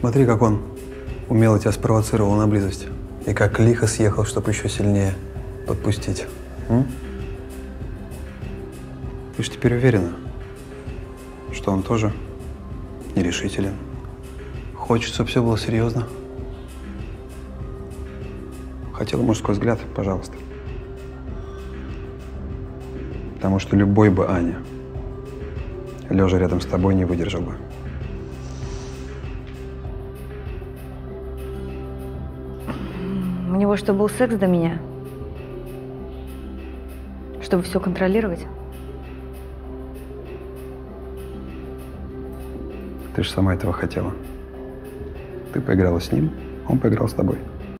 Смотри, как он умело тебя спровоцировал на близость. И как лихо съехал, чтобы еще сильнее подпустить. М? Ты же теперь уверена, что он тоже нерешителен. Хочет, чтобы все было серьезно. Хотела мужской взгляд, пожалуйста. Потому что любой бы Аня, лежа рядом с тобой, не выдержал бы. У него что, был секс до меня? Чтобы все контролировать? Ты же сама этого хотела. Ты поиграла с ним, он поиграл с тобой.